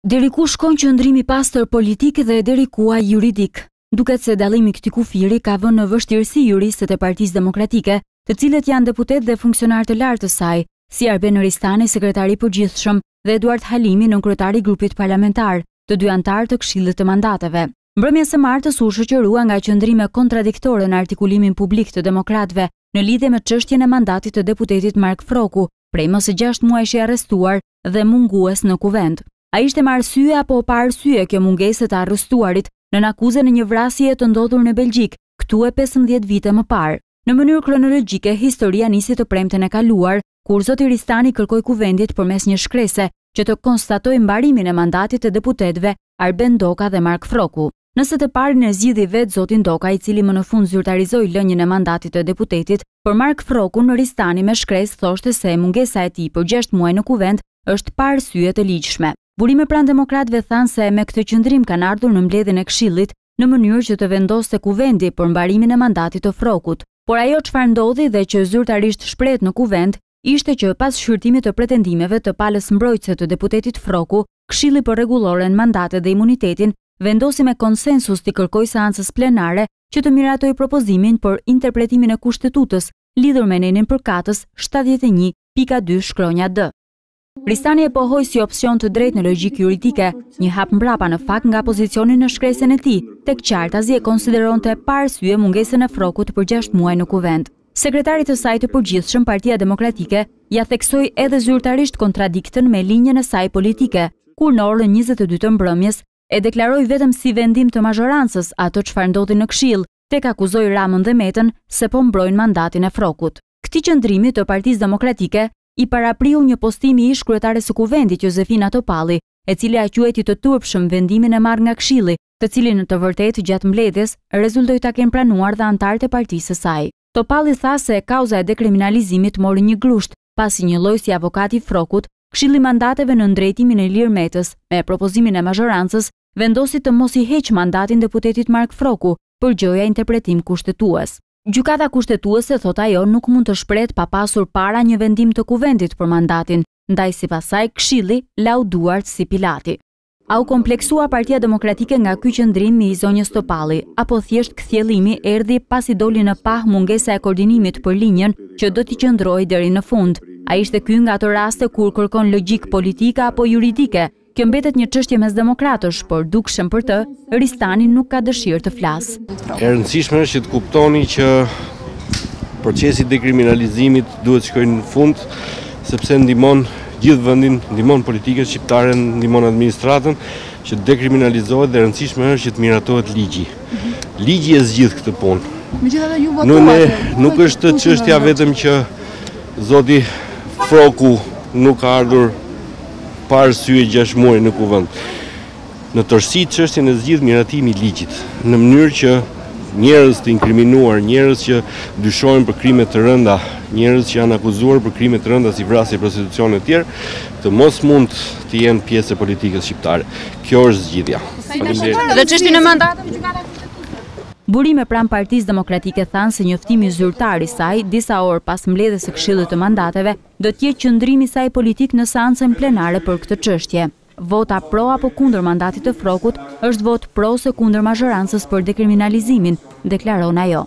Deri ku shkon qëndrimi pastër politik dhe deri ku ai juridik? Duket se dallimi i këtij kufiri ka vënë në vështirësi juristët e Partisë Demokratike, të cilët janë deputetë dhe funksionarë të lartë të saj, si Arben Ristani, sekretar i përgjithshëm, dhe Eduard Halimi, nënkryetar i grupit parlamentar, të dy anëtarë të Këshillit të Mandateve. Mbrëmja e së martës u shoqërua nga qëndrime kontradiktore në artikulimin publik të demokratëve në lidhje me çështjen e mandatit të deputetit Mark Frroku, prej më së gjashtë muajsh i arrestuar dhe mungues në Kuvend. A ishte me arsye apo pa arsye kjo mungesë e të arrestuarit nën akuzën e një vrasjeje të ndodhur në Belgjikë këtu e pesëmbëdhjetë vite më parë? Në mënyrë kronologjike, historia nisi të premten e kaluar, kur zoti Ristani i kërkoi Kuvendit përmes një shkrese që të konstatojë mbarimin e mandatit të deputetëve Arben Ndoka dhe Mark Frroku. Nëse të parin e zgjidhi vetë zoti Ndoka i cili më në fund zyrtarizoi lënien e mandatit të deputetit, për Mark Frrokun Ristani me shkresë thoshte se mungesa e tij për gjashtë muaj në Kuvend është pa arsye të ligjshme. Burime pranë demokratëve thanë se me këtë qëndrim kanë ardhur në mbledhjen e Këshillit në mënyrë që të vendoste Kuvendi për mbarimin e mandatit të Frrokut. Por ajo çfarë ndodhi dhe që zyrtarisht shprehet në Kuvend, ishte që pas shqyrtimit të pretendimeve të palës mbrojtëse të deputetit Frroku, Këshilli për Rregulloren, Mandatet dhe Imunitetin vendosi me konsensus t'i kërkojë seancës plenare që të miratojë propozimin për interpretimin e Kushtetutës lidhur me nenin përkatës shtatëdhjetë e një pika dy shkronja dë. Ristani e pohoi si opsion të drejtë në logjikë juridike, një hap mbrapa në fakt nga pozicioni në shkresën e tij, tek qartazi e konsideronte pa arsye mungesën e Frrokut për 6 muaj në Kuvend. Sekretarit të saj të përgjithshëm Partia Demokratike ia theksoi edhe zyrtarisht kontradiktën me linjën e saj politike, kur në orën 22 të mbrëmjes, e deklaroi vetëm si vendim të mazhorancës atë çfarë ndodhi në Këshill, tek akuzoi Ramën dhe Metën se po mbrojnë mandatin e Frrokut. Këtij qëndrimi të Partisë Demokratike i parapriu një postim i ish-kryetares së Kuvendit, Jozefina Topalli, e cila e quajti të turpshëm vendimin e marrë nga Këshilli, të cilin në të vërtetë gjatë mbledhjes rezultoi ta kenë pranuar dhe anëtarët e partisë së saj. Topalli tha se kauza e dekriminalizimit mori një grusht, pasi njëlloj si avokati i Frrokut, Këshilli i Mandateve nën drejtimin e Ilir Metës, me propozimin e mazhorancës, vendosi të mos i heqë mandatin deputetit Mark Frroku, për gjoja interpretim kushtetues. Gjykata Kushtetuese, thotë ajo, nuk mund të shprehet pa pasur para një vendim të Kuvendit për mandatin, ndaj sipas saj, Këshilli lau duart si Pilati. A u kompleksua Partia Demokratike nga ky qëndrim i zonjës Topalli, apo thjesht kthjellimi erdhi pasi doli në pah mungesa e koordinimit për linjën që do t'i qëndrohej deri në fund? A ishte ky nga ato raste kur kërkon logjikë politike apo juridike? Kjo mbetet një çështje mes demokratësh, por dukshëm për të, Ristani nuk ka dëshirë të flasë. E rëndësishme është që të kuptoni që procesi i dekriminalizimit duhet të shkojë në fund sepse ndihmon gjithë vendin, ndihmon politikën shqiptare, ndihmon administratën që të dekriminalizohet dhe e rëndësishme është që të miratohet ligji. Mhm. Ligji e zgjidh këtë punë. Megjithatë ju votuat. Nuk është çështja vetëm që zoti Frroku nuk ka ardhur pa arsye 6 muaj në kuvend. në tërësi çështjen e zgjidh miratimi i ligjit, në mënyrë që njerëz të inkriminuar, njerëz që dyshohen për krime të rënda, njerëz që janë akuzuar për krime të rënda si vrasje, prostitucion e të tjerë, të mos mund të jenë pjesë e politikës shqiptare. Kjo është zgjidhja. Dhe çështjen e mandateve Gjykata e Burime pranë Partisë Demokratike thanë se njoftimi zyrtar i saj, disa orë pas mbledhjes së Këshillit të Mandateve, do të jetë qëndrimi i saj politik në seancën plenare për këtë çështje. Vota pro apo kundër mandatit të Frrokut është votë pro ose kundër mazhorancës për dekriminalizimin, deklaron ajo.